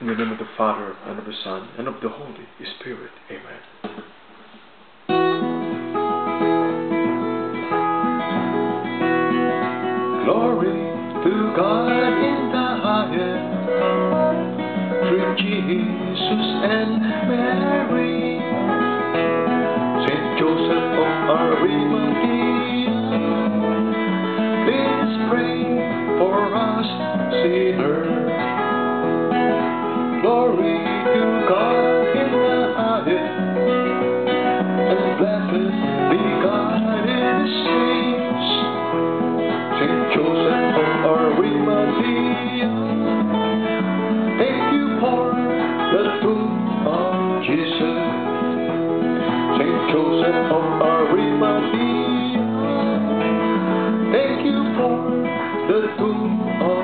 In the name of the Father, and of the Son, and of the Holy Spirit. Amen. Glory to God in the highest, through Jesus and Mary, Saint Joseph of Arimathea, please pray for us sinners. Glory to God in the highest, and blessed be God in His saints. Saint Joseph of Arimathea, thank you for the tomb of Jesus. Saint Joseph of Arimathea, thank you for the tomb of